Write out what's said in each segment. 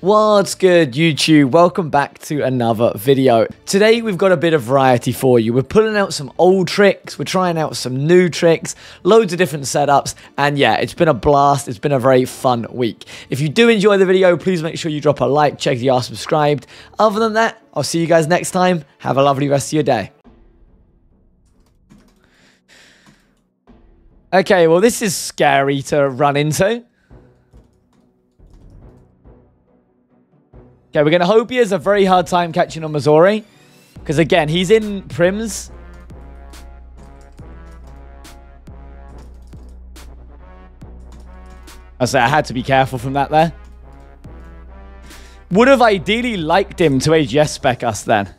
What's good YouTube? Welcome back to another video. Today we've got a bit of variety for you. We're pulling out some old tricks, we're trying out some new tricks, loads of different setups, and yeah, it's been a blast. It's been a very fun week. If you do enjoy the video, please make sure you drop a like, check you are subscribed. Other than that, I'll see you guys next time. Have a lovely rest of your day. Okay, well this is scary to run into. Okay, we're going to hope he has a very hard time catching on Masori. Because, again, he's in Prims. I say I had to be careful from that there. Would have ideally liked him to AGS spec us then.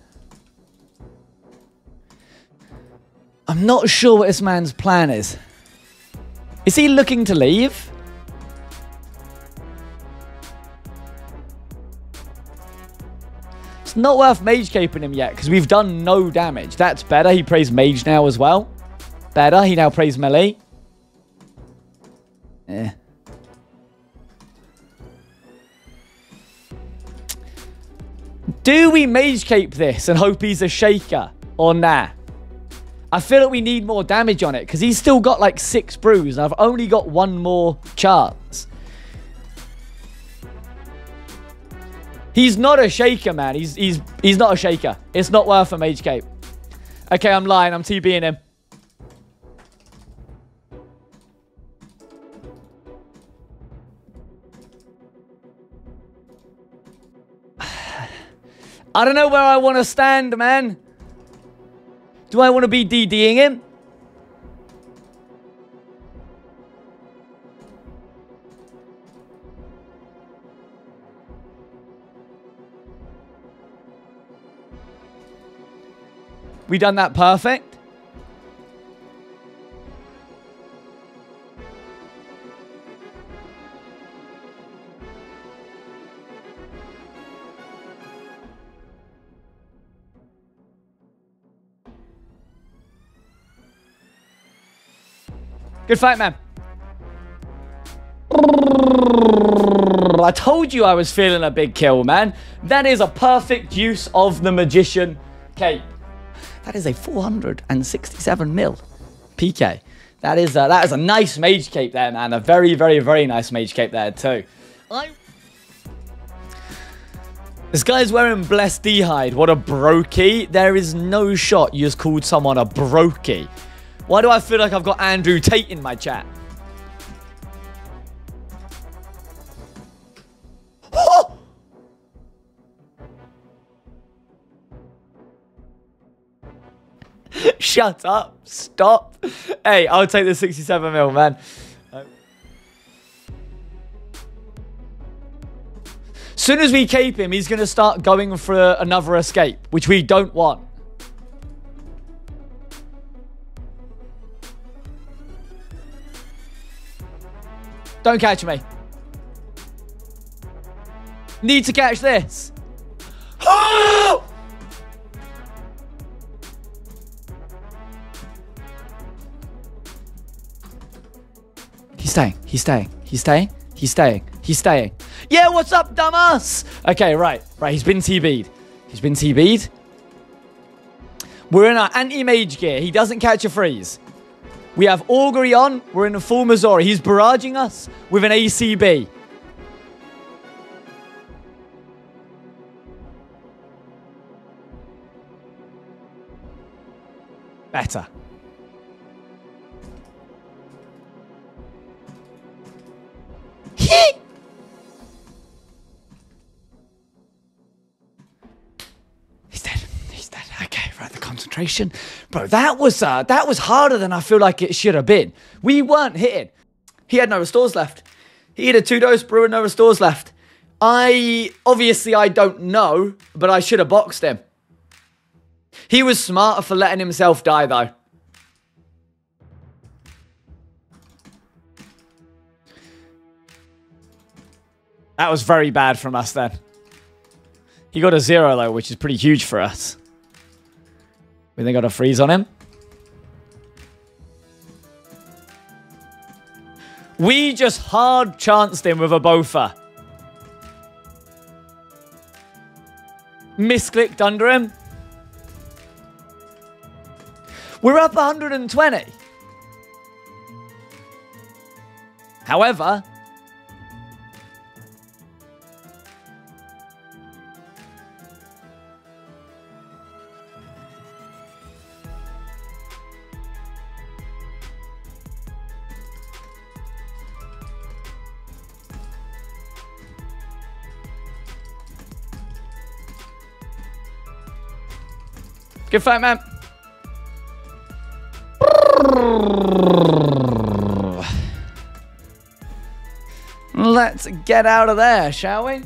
I'm not sure what this man's plan is. Is he looking to leave? It's not worth mage caping him yet because we've done no damage. That's better. He plays mage now as well. Better. He now plays melee. Eh. Do we mage cape this and hope he's a shaker or nah? I feel like we need more damage on it because he's still got like six brews and I've only got one more chance. He's not a shaker, man. He's he's he's not a shaker. It's not worth a mage cape. Okay, I'm lying. I'm TBing him. I don't know where I want to stand, man. Do I want to be DDing him? We done that perfect? Good fight, man. I told you I was feeling a big kill, man. That is a perfect use of the Magician Cape. That is a 467 mil PK. That is a, that is a nice mage cape there, man. A very, very, very nice mage cape there too. I... This guy's wearing Blessed D'hide. What a brokey. There is no shot you just called someone a brokey. Why do I feel like I've got Andrew Tate in my chat? Shut up. Stop. Hey, I'll take the 67 mil, man. Soon as we keep him, he's going to start going for another escape, which we don't want. Don't catch me. Need to catch this. He's staying. He's staying. He's staying. He's staying. He's staying. Yeah, what's up, dumbass? Okay, right. Right, he's been TB'd. He's been TB'd. We're in our anti-mage gear. He doesn't catch a freeze. We have Augury on. We're in a full Masori. He's barraging us with an ACB. Better. Concentration. Bro, that was uh, that was harder than I feel like it should have been. We weren't hitting. He had no restores left. He had a two dose brew and no restores left. I obviously I don't know, but I should have boxed him. He was smarter for letting himself die though. That was very bad from us then. He got a zero though, which is pretty huge for us. We then got a freeze on him. We just hard chanced him with a Bofa. Misclicked under him. We're up 120. However, Good fight, man. Let's get out of there, shall we?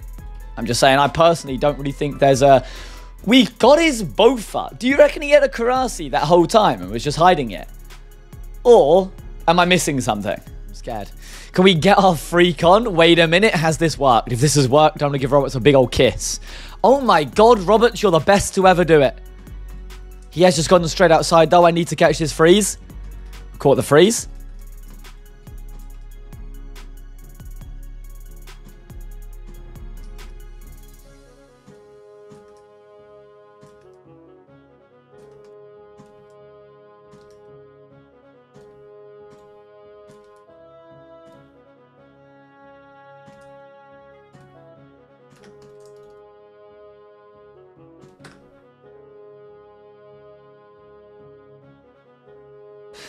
I'm just saying, I personally don't really think there's a... We got his Bofa. Do you reckon he had a Korasi that whole time and was just hiding it? Or am I missing something? I'm scared. Can we get our freak on? Wait a minute, has this worked? If this has worked, I'm going to give Roberts a big old kiss. Oh my god, Roberts, you're the best to ever do it. He has just gone straight outside, though. I need to catch this freeze. Caught the freeze.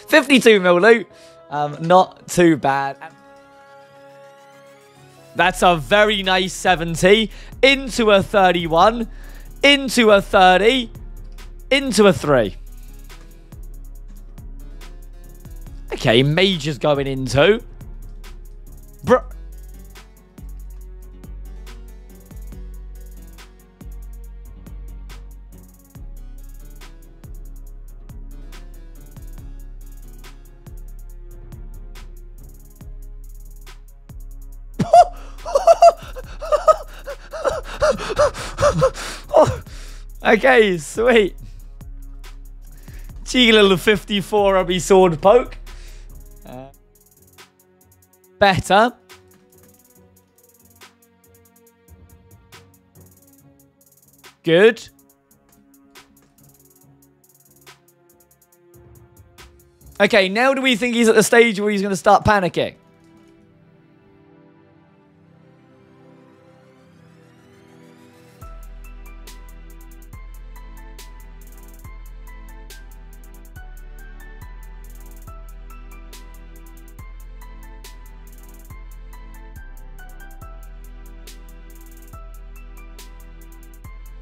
52 mil loot. Um, not too bad. That's a very nice 70. Into a 31. Into a 30. Into a 3. Okay, Major's going into. Okay, sweet. Cheeky little 54 rubby sword poke. Uh, better. Good. Okay, now do we think he's at the stage where he's going to start panicking?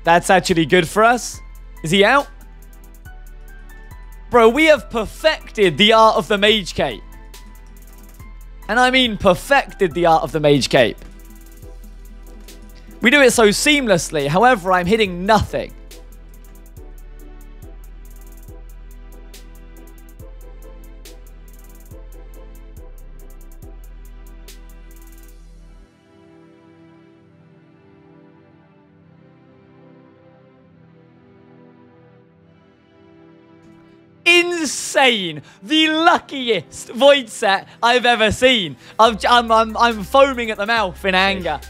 That's actually good for us. Is he out? Bro, we have perfected the art of the Mage Cape. And I mean perfected the art of the Mage Cape. We do it so seamlessly. However, I'm hitting nothing. Insane. The luckiest void set I've ever seen. I'm, I'm, I'm, I'm foaming at the mouth in anger.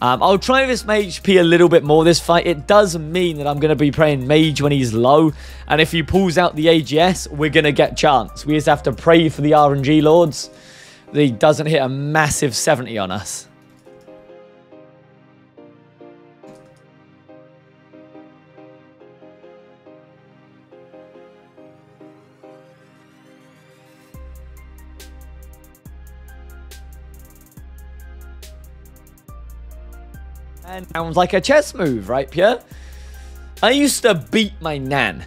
Um, I'll try this Mage P a little bit more this fight. It does mean that I'm going to be playing Mage when he's low. And if he pulls out the AGS, we're going to get chance. We just have to pray for the RNG Lords that he doesn't hit a massive 70 on us. And sounds like a chess move, right, Pierre? I used to beat my nan